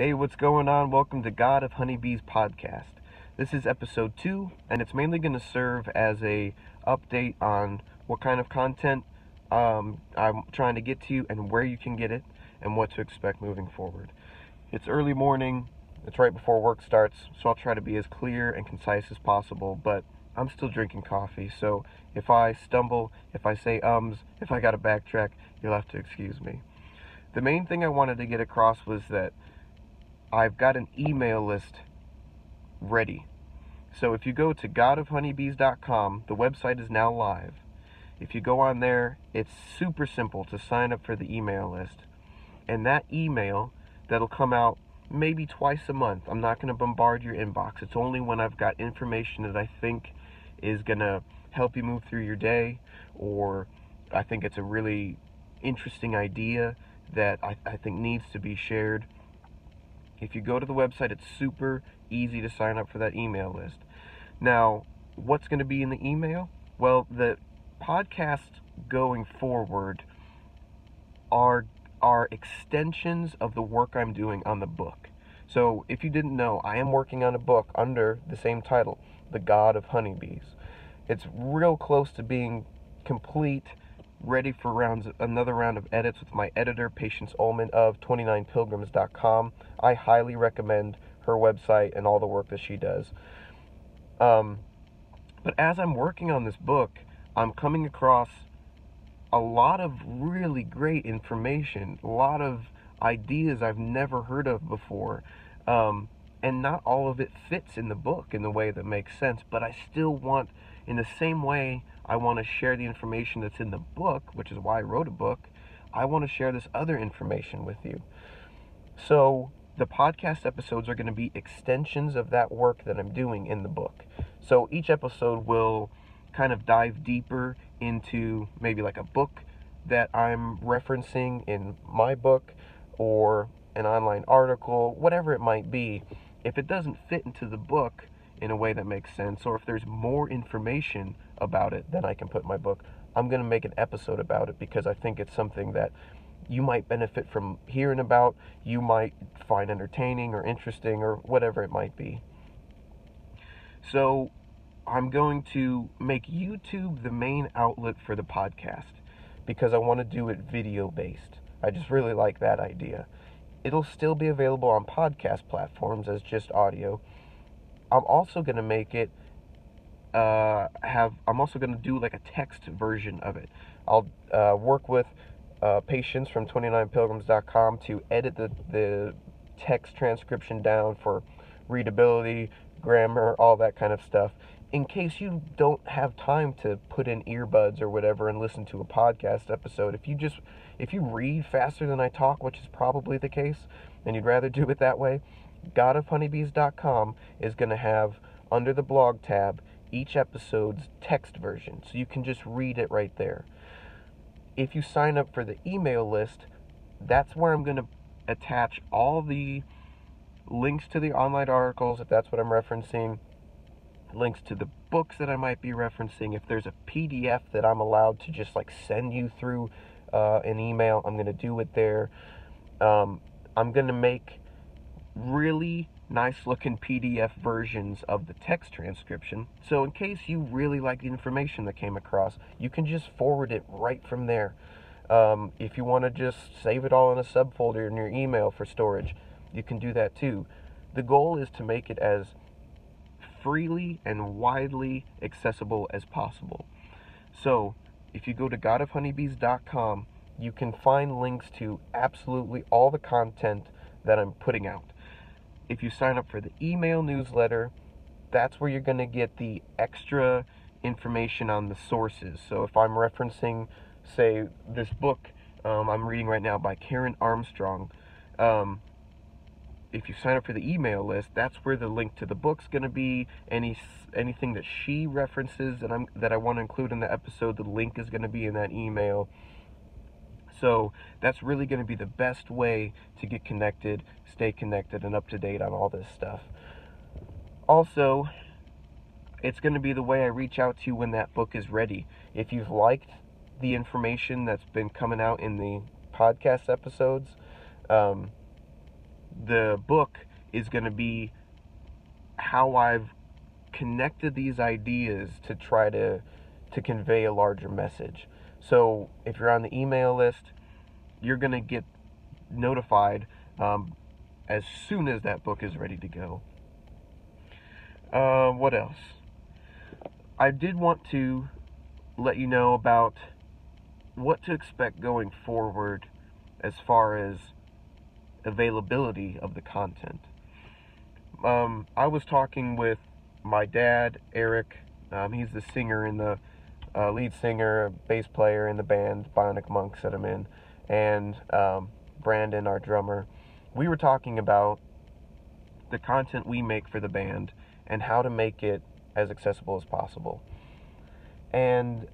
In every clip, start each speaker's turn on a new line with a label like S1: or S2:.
S1: Hey, what's going on? Welcome to God of Honeybees podcast. This is episode 2 and it's mainly going to serve as a update on what kind of content um, I'm trying to get to you and where you can get it and what to expect moving forward. It's early morning, it's right before work starts, so I'll try to be as clear and concise as possible, but I'm still drinking coffee, so if I stumble, if I say ums, if I gotta backtrack, you'll have to excuse me. The main thing I wanted to get across was that I've got an email list ready. So if you go to godofhoneybees.com, the website is now live. If you go on there, it's super simple to sign up for the email list. And that email that'll come out maybe twice a month. I'm not going to bombard your inbox. It's only when I've got information that I think is going to help you move through your day or I think it's a really interesting idea that I, I think needs to be shared if you go to the website, it's super easy to sign up for that email list. Now, what's going to be in the email? Well, the podcasts going forward are are extensions of the work I'm doing on the book. So, if you didn't know, I am working on a book under the same title, The God of Honeybees. It's real close to being complete ready for rounds another round of edits with my editor Patience Ullman of 29pilgrims.com. I highly recommend her website and all the work that she does. Um, but as I'm working on this book, I'm coming across a lot of really great information, a lot of ideas I've never heard of before. Um, and not all of it fits in the book in the way that makes sense, but I still want, in the same way I want to share the information that's in the book, which is why I wrote a book. I want to share this other information with you. So, the podcast episodes are going to be extensions of that work that I'm doing in the book. So, each episode will kind of dive deeper into maybe like a book that I'm referencing in my book or an online article, whatever it might be. If it doesn't fit into the book, in a way that makes sense, or if there's more information about it than I can put in my book, I'm going to make an episode about it because I think it's something that you might benefit from hearing about, you might find entertaining or interesting or whatever it might be. So, I'm going to make YouTube the main outlet for the podcast because I want to do it video based. I just really like that idea. It'll still be available on podcast platforms as just audio, I'm also going to make it uh, have, I'm also going to do like a text version of it. I'll uh, work with uh, Patience from 29pilgrims.com to edit the, the text transcription down for readability, grammar, all that kind of stuff. In case you don't have time to put in earbuds or whatever and listen to a podcast episode, if you just if you read faster than I talk, which is probably the case, and you'd rather do it that way, godofhoneybees.com is going to have under the blog tab each episode's text version. So you can just read it right there. If you sign up for the email list, that's where I'm going to attach all the links to the online articles, if that's what I'm referencing, links to the books that I might be referencing. If there's a PDF that I'm allowed to just like send you through uh, an email, I'm going to do it there. Um, I'm going to make really nice looking PDF versions of the text transcription. So, in case you really like the information that came across, you can just forward it right from there. Um, if you want to just save it all in a subfolder in your email for storage, you can do that too. The goal is to make it as freely and widely accessible as possible. So, if you go to godofhoneybees.com, you can find links to absolutely all the content that I'm putting out if you sign up for the email newsletter, that's where you're going to get the extra information on the sources. So if I'm referencing, say, this book um, I'm reading right now by Karen Armstrong, um, if you sign up for the email list, that's where the link to the book's going to be. Any anything that she references that I'm that I want to include in the episode, the link is going to be in that email. So that's really going to be the best way to get connected, stay connected, and up to date on all this stuff. Also, it's going to be the way I reach out to you when that book is ready. If you've liked the information that's been coming out in the podcast episodes, um, the book is going to be how I've connected these ideas to try to to convey a larger message. So if you're on the email list, you're going to get notified um, as soon as that book is ready to go. Uh, what else? I did want to let you know about what to expect going forward as far as availability of the content. Um, I was talking with my dad, Eric. Um, he's the singer in the uh, lead singer, bass player in the band Bionic Monks that I'm in, and um, Brandon, our drummer. We were talking about the content we make for the band and how to make it as accessible as possible. And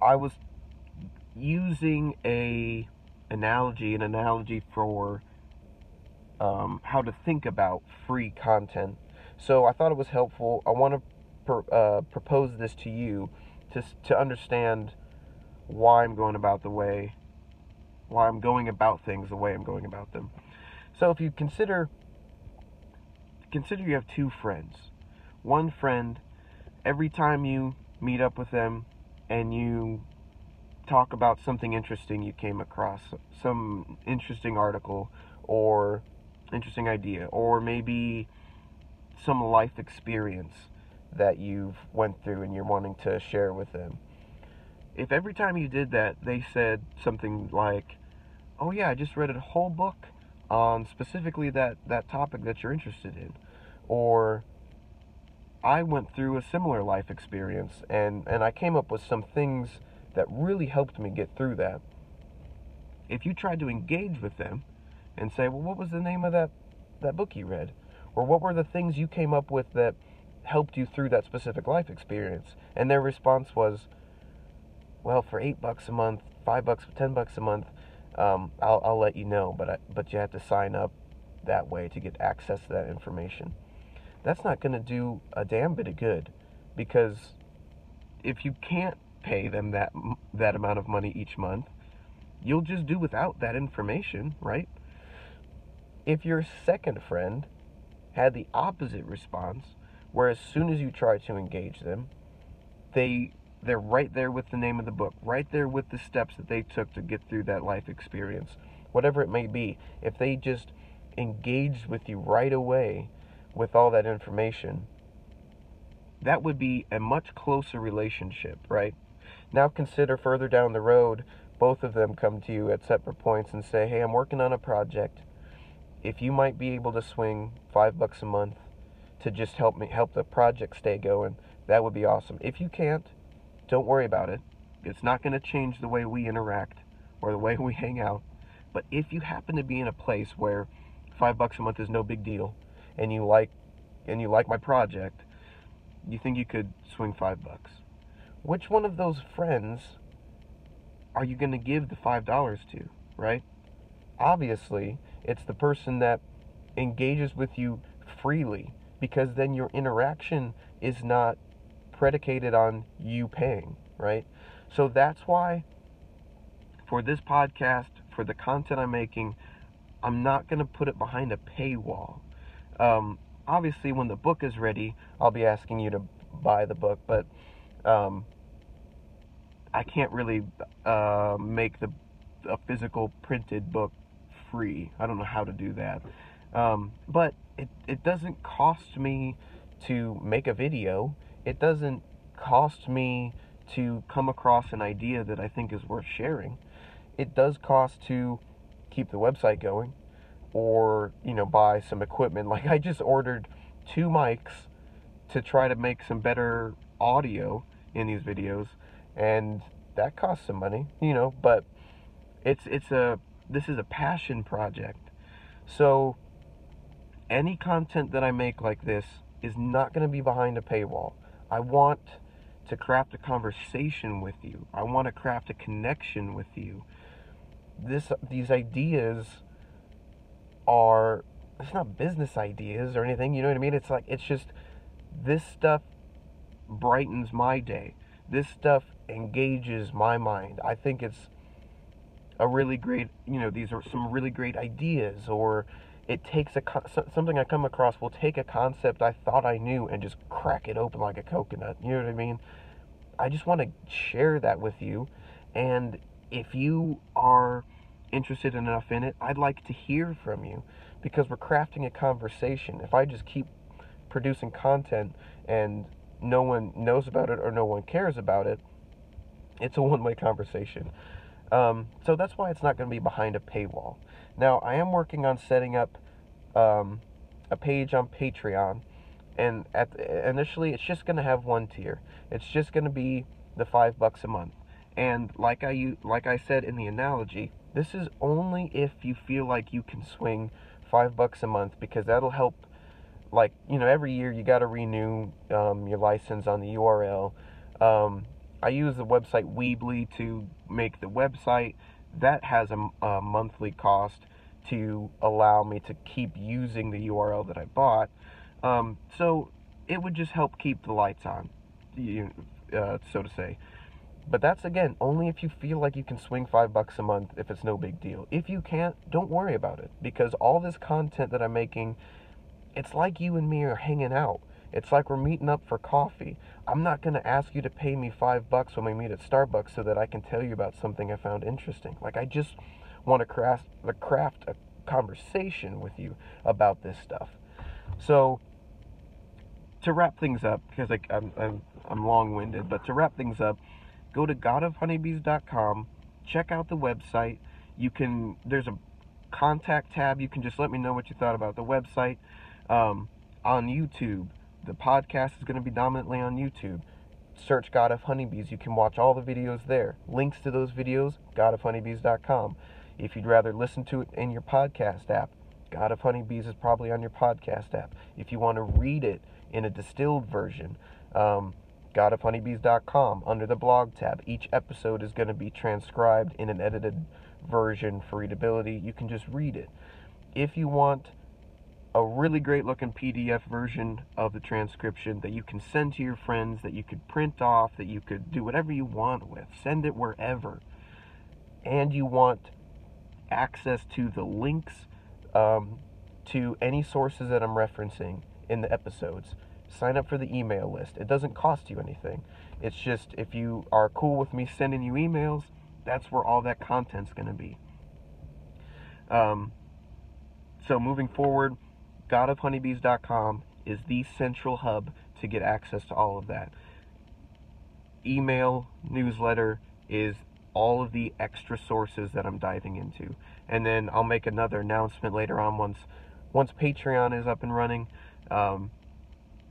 S1: I was using a analogy, an analogy for um, how to think about free content. So I thought it was helpful. I want to pr- uh, propose this to you to to understand why I'm going about the way, why I'm going about things the way I'm going about them. So if you consider consider you have two friends. One friend, every time you meet up with them and you talk about something interesting you came across, some interesting article or interesting idea, or maybe some life experience that you've went through and you're wanting to share with them. If every time you did that, they said something like, "Oh yeah, I just read a whole book on specifically that that topic that you're interested in," or I went through a similar life experience and and I came up with some things that really helped me get through that. If you tried to engage with them and say, "Well, what was the name of that that book you read?" or what were the things you came up with that helped you through that specific life experience? And their response was, well, for eight bucks a month, five bucks, ten bucks a month, um, I'll, I'll let you know, but I, but you have to sign up that way to get access to that information. That's not going to do a damn bit of good, because if you can't pay them that that amount of money each month, you'll just do without that information, right? If your second friend had the opposite response, where as soon as you try to engage them, they they're right there with the name of the book, right there with the steps that they took to get through that life experience, whatever it may be. If they just engaged with you right away with all that information, that would be a much closer relationship, right? Now consider further down the road, both of them come to you at separate points and say, "Hey, I'm working on a project if you might be able to swing five bucks a month to just help me help the project stay going, that would be awesome. If you can't, don't worry about it. It's not going to change the way we interact or the way we hang out. But if you happen to be in a place where five bucks a month is no big deal, and you like and you like my project, you think you could swing five bucks. Which one of those friends are you going to give the five dollars to, right? Obviously, it's the person that engages with you freely because then your interaction is not predicated on you paying, right? So that's why for this podcast, for the content I'm making, I'm not going to put it behind a paywall. Um, obviously, when the book is ready, I'll be asking you to buy the book, but um, I can't really uh, make the a physical printed book free. I don't know how to do that. Um, but it, it doesn't cost me to make a video. It doesn't cost me to come across an idea that I think is worth sharing. It does cost to keep the website going or, you know, buy some equipment. Like I just ordered two mics to try to make some better audio in these videos and that costs some money, you know, but it's it's a this is a passion project. So any content that I make like this is not going to be behind a paywall. I want to craft a conversation with you. I want to craft a connection with you. This these ideas are it's not business ideas or anything, you know what I mean? It's like it's just this stuff brightens my day. This stuff engages my mind. I think it's a really great, you know, these are some really great ideas, or it takes a something I come across will take a concept I thought I knew and just crack it open like a coconut. You know what I mean? I just want to share that with you. And if you are interested enough in it, I'd like to hear from you because we're crafting a conversation. If I just keep producing content and no one knows about it or no one cares about it, it's a one way conversation. Um, so that's why it's not going to be behind a paywall. Now, I am working on setting up um, a page on Patreon, and at initially it's just going to have one tier. It's just going to be the five bucks a month. And like I like I said in the analogy, this is only if you feel like you can swing five bucks a month because that'll help. Like you know, every year you got to renew um, your license on the URL. Um, I use the website Weebly to make the website. That has a, a monthly cost to allow me to keep using the URL that I bought. Um, so it would just help keep the lights on, you, uh, so to say. But that's again only if you feel like you can swing five bucks a month if it's no big deal. If you can't, don't worry about it because all this content that I'm making, it's like you and me are hanging out. It's like we're meeting up for coffee. I'm not going to ask you to pay me five bucks when we meet at Starbucks so that I can tell you about something I found interesting. Like, I just want to craft, craft a conversation with you about this stuff. So, to wrap things up, because I, I'm, I'm, I'm long winded, but to wrap things up, go to godofhoneybees.com, check out the website. You can, there's a contact tab. You can just let me know what you thought about the website. Um, on YouTube, the podcast is going to be dominantly on YouTube. Search God of Honeybees. You can watch all the videos there. Links to those videos, godofhoneybees.com. If you'd rather listen to it in your podcast app, God of Honeybees is probably on your podcast app. If you want to read it in a distilled version, um, godofhoneybees.com under the blog tab. Each episode is going to be transcribed in an edited version for readability. You can just read it. If you want a really great looking PDF version of the transcription that you can send to your friends, that you could print off, that you could do whatever you want with. Send it wherever. And you want access to the links um, to any sources that I'm referencing in the episodes. Sign up for the email list. It doesn't cost you anything. It's just if you are cool with me sending you emails, that's where all that content's going to be. Um, so moving forward, godofhoneybees.com is the central hub to get access to all of that. Email, newsletter is all of the extra sources that I'm diving into. And then I'll make another announcement later on once once Patreon is up and running. Um,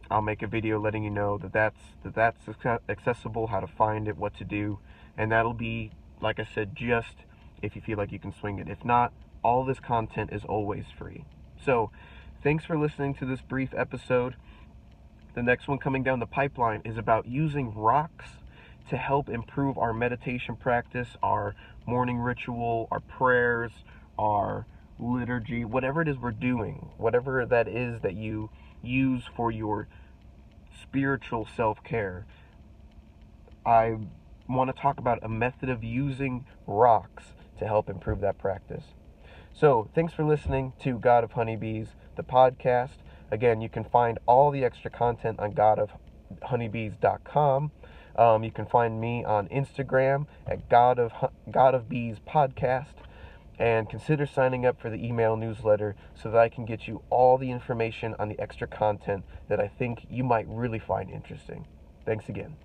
S1: I'll make a video letting you know that that's that that's accessible, how to find it, what to do, and that'll be like I said, just if you feel like you can swing it. If not, all this content is always free. So Thanks for listening to this brief episode. The next one coming down the pipeline is about using rocks to help improve our meditation practice, our morning ritual, our prayers, our liturgy, whatever it is we're doing, whatever that is that you use for your spiritual self care. I want to talk about a method of using rocks to help improve that practice. So, thanks for listening to God of Honeybees the podcast. Again, you can find all the extra content on godofhoneybees.com. Um, you can find me on Instagram at God of God of Bees Podcast, and consider signing up for the email newsletter so that I can get you all the information on the extra content that I think you might really find interesting. Thanks again.